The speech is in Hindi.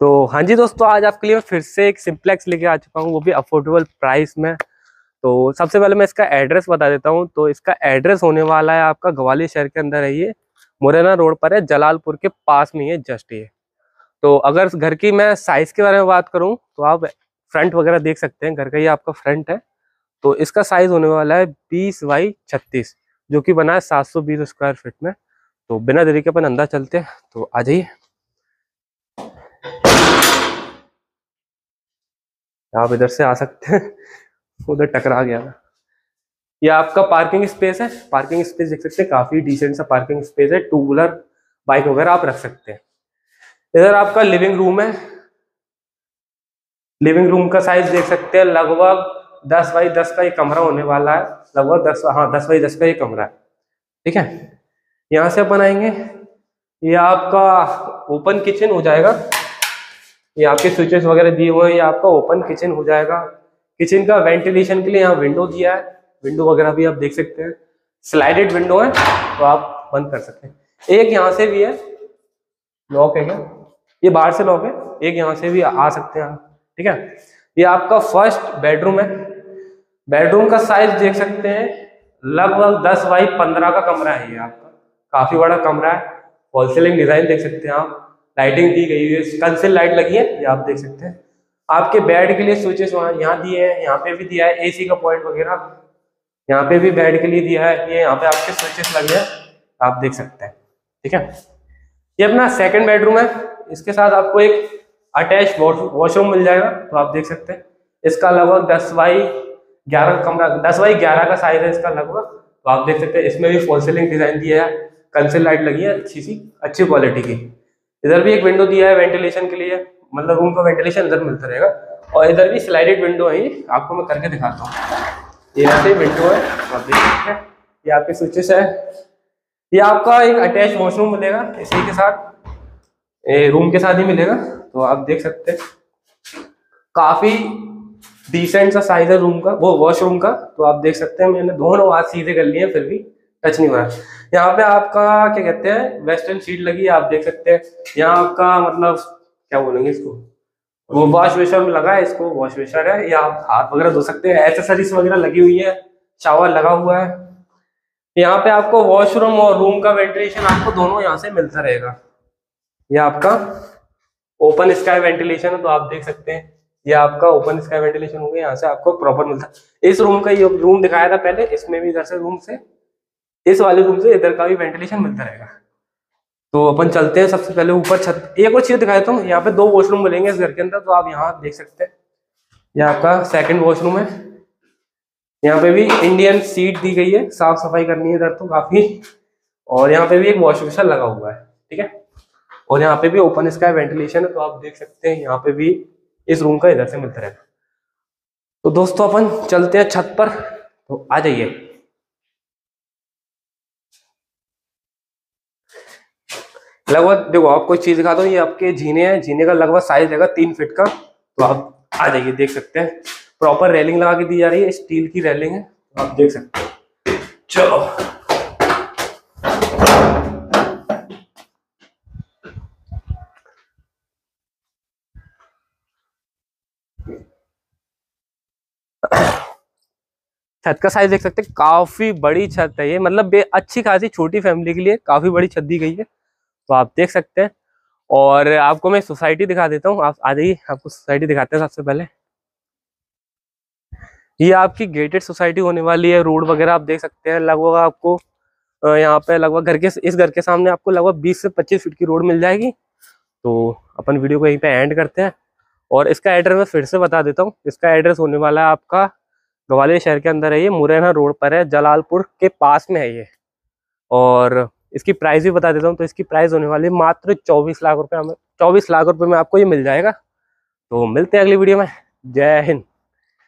तो हाँ जी दोस्तों, आज आपके लिए मैं फिर से एक सिंप्लेक्स लेके आ चुका हूँ, वो भी अफोर्डेबल प्राइस में। तो सबसे पहले मैं इसका एड्रेस बता देता हूँ। तो इसका एड्रेस होने वाला है आपका ग्वालियर शहर के अंदर है ये। मुरैना रोड पर है, जलालपुर के पास में ये, जस्ट ये। तो अगर घर की मैं साइज़ के बारे में बात करूँ तो आप फ्रंट वगैरह देख सकते हैं, घर का ये आपका फ्रंट है। तो इसका साइज़ होने वाला है बीस बाई छत्तीस, जो कि बना है सात सौ बीस स्क्वायर फीट में। तो बिना देरी के अपन अंदर चलते हैं। तो आ जाइए। आप इधर से आ सकते हैं। उधर टकरा गया था ये आपका पार्किंग स्पेस है। पार्किंग स्पेस देख सकते हैं, काफ़ी डिसेंट सा पार्किंग स्पेस है। टू व्हीलर बाइक वगैरह आप रख सकते हैं। इधर आपका लिविंग रूम है। लिविंग रूम का साइज़ देख सकते हैं, लगभग दस बाई दस का ये कमरा होने वाला है। लगभग दस हाँ दस बाई दस का ये कमरा है। ठीक है? यहाँ से अपन आएँगे। ये आपका ओपन किचन हो जाएगा। ये आपके स्विचेस वगैरह दिए हुए हैं, ये आपका ओपन किचन हो जाएगा। किचन का वेंटिलेशन के लिए यहाँ विंडो दिया है। विंडो वगैरह भी आप देख सकते हैं। स्लाइडेड विंडो है तो आप बंद कर सकते हैं। एक यहाँ से भी है। लॉक है क्या? ये बाहर से लॉक है। एक यहाँ से भी आ सकते हैं आप। ठीक है? ये आपका फ़र्स्ट बेडरूम है। बेडरूम का साइज़ देख सकते हैं। लगभग दस बाई पंद्रह का कमरा है ये आपका। काफ़ी बड़ा कमरा है। होलसेलिंग डिज़ाइन देख सकते हैं आप। लाइटिंग दी गई है। कंसिल लाइट लगी है, ये आप देख सकते हैं। आपके बेड के लिए स्विचेस वहाँ यहाँ दिए हैं, यहाँ पे भी दिया है एसी का पॉइंट वगैरह। यहाँ पे भी बेड के लिए दिया है, ये यहाँ पे आपके स्विचेस लगे हैं, आप देख सकते हैं। ठीक है? ये अपना सेकंड बेडरूम है। इसके साथ आपको एक अटैच वॉशरूम मिल जाएगा तो आप देख सकते हैं। इसका लगभग दस बाई ग्यारह कमरा, दस बाई ग्यारह का साइज़ है इसका लगभग। तो आप देख सकते हैं, इसमें भी फॉल सीलिंग डिज़ाइन दिया है। कंसिल लाइट लगी है अच्छी सी, अच्छी क्वालिटी की। इधर भी एक विंडो दिया है वेंटिलेशन के लिए मतलब रूम का वेंटिलेशन इधर मिलता रहेगा। और इधर भी स्लाइडेड विंडो है ये आपको मैं करके दिखाता हूँ। ये ऐसे विंडो है आप देख सकते हैं। ये आपके स्विचेस है। ये आपका एक अटैच वॉशरूम मिलेगा इसी के साथ। ए, रूम के साथ ही मिलेगा तो आप देख सकते हैं। काफ़ी डिसेंट सा साइज़ है रूम का वो वॉशरूम का तो आप देख सकते हैं मैंने दोनों आज सीधे कर लिए फिर भी। टच नहीं हो रहा यहाँ पे आपका, क्या कहते हैं वेस्टर्न शीट लगी है आप देख सकते हैं। यहाँ आपका मतलब क्या बोलेंगे इसको? वो वॉश वेशर में लगा है, इसको वॉश वेशर है। या आप हाथ वगैरह धो सकते हैं। एसेसरीज वगैरह लगी हुई है। शावर लगा हुआ है। यहाँ पे आपको वॉशरूम और रूम का वेंटिलेशन आपको दोनों यहाँ से मिलता रहेगा। ये आपका ओपन स्काई वेंटिलेशन है तो आप देख सकते हैं। ये आपका ओपन स्काई वेंटिलेशन हो गया। यहाँ से आपको प्रॉपर मिलता। है इस रूम का ये रूम दिखाया था पहले, इसमें भी इधर से रूम से इस वाले रूम से इधर का भी वेंटिलेशन मिलता रहेगा। तो अपन चलते हैं सबसे पहले ऊपर छत एक और चीज़ दिखा देता हूँ, यहाँ पे दो वॉशरूम मिलेंगे इस घर के अंदर तो आप यहाँ देख सकते हैं। ये आपका सेकंड वॉशरूम है। यहाँ पे भी इंडियन सीट दी गई है, साफ़ सफ़ाई करनी है इधर तो काफ़ी। और यहाँ पे भी एक वॉश बेसन लगा हुआ है, ठीक है? और यहाँ पे भी ओपन स्काई वेंटिलेशन है तो आप देख सकते हैं, यहाँ पे भी इस रूम का इधर से मिलता रहेगा। तो दोस्तों, अपन चलते हैं छत पर। तो आ जाइए। लगभग देखो, आप कोई चीज़ दिखा दो, ये आपके जीने हैं, जीने का लगभग साइज़ रहेगा तीन फिट का तो आप आ जाइए, देख सकते हैं। प्रॉपर रेलिंग लगा के दी जा रही है स्टील की रेलिंग है तो आप देख सकते हैं। चलो। छत का साइज़ देख सकते हैं, काफ़ी बड़ी छत है ये मतलब अच्छी खासी छोटी फैमिली के लिए काफ़ी बड़ी छत दी गई है। तो आप देख सकते हैं। और आपको मैं सोसाइटी दिखा देता हूँ। आप आ जाइए आपको सोसाइटी दिखाते हैं सबसे पहले। ये आपकी गेटेड सोसाइटी होने वाली है। रोड वगैरह आप देख सकते हैं। लगभग आपको यहाँ पे लगभग घर के, इस घर के सामने आपको लगभग 20 से 25 फीट की रोड मिल जाएगी। तो अपन वीडियो को यहीं पे एंड करते हैं। और इसका एड्रेस मैं फिर से बता देता हूँ। इसका एड्रेस होने वाला है आपका ग्वालियर शहर के अंदर है ये। मुरैना रोड पर है। जलालपुर के पास में है ये। और इसकी प्राइस भी बता देता हूँ तो इसकी प्राइस होने वाली मात्र चौबीस लाख रुपए चौबीस लाख रुपये में आपको ये मिल जाएगा। तो मिलते हैं अगली वीडियो में। जय हिंद।